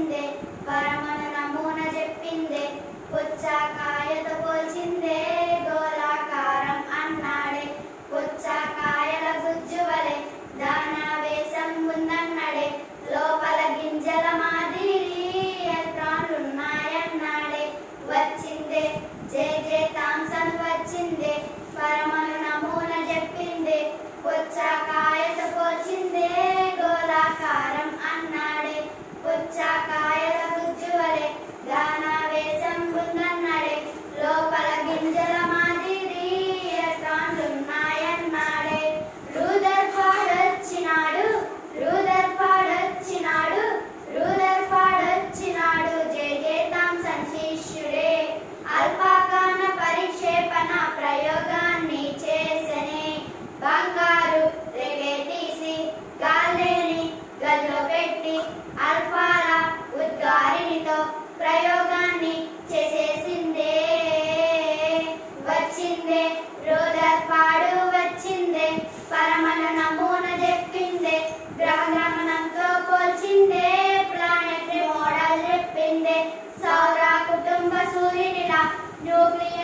పోల్చిందే పరమన నమూన చెప్పిందే పొచ్చా కాయతో పోల్చిందే గోలాకారం అన్నాడే పొచ్చా Nobly